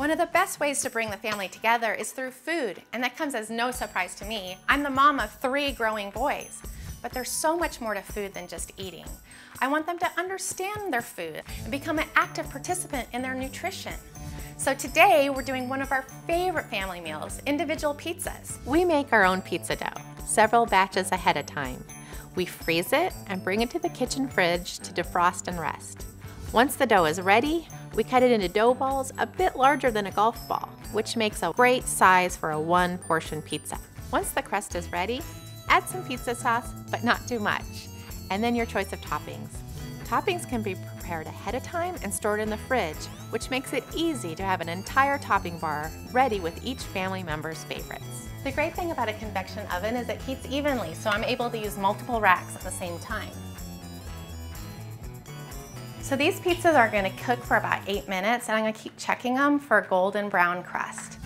One of the best ways to bring the family together is through food, and that comes as no surprise to me. I'm the mom of three growing boys, but there's so much more to food than just eating. I want them to understand their food and become an active participant in their nutrition. So today we're doing one of our favorite family meals, individual pizzas. We make our own pizza dough, several batches ahead of time. We freeze it and bring it to the kitchen fridge to defrost and rest. Once the dough is ready, we cut it into dough balls a bit larger than a golf ball, which makes a great size for a one portion pizza. Once the crust is ready, add some pizza sauce, but not too much, and then your choice of toppings. Toppings can be prepared ahead of time and stored in the fridge, which makes it easy to have an entire topping bar ready with each family member's favorites. The great thing about a convection oven is it heats evenly, so I'm able to use multiple racks at the same time. So these pizzas are gonna cook for about eight minutes and I'm gonna keep checking them for golden brown crust.